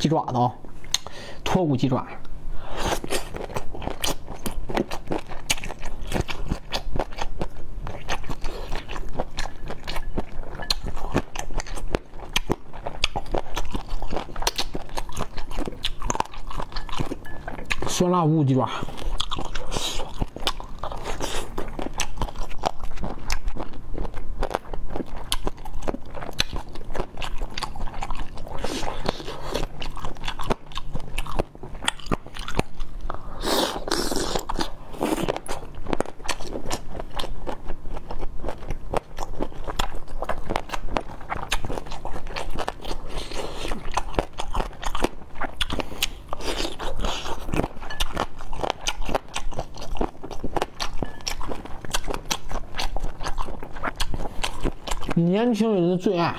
鸡爪子啊，脱骨鸡爪。酸辣无骨鸡爪，年轻人的最爱。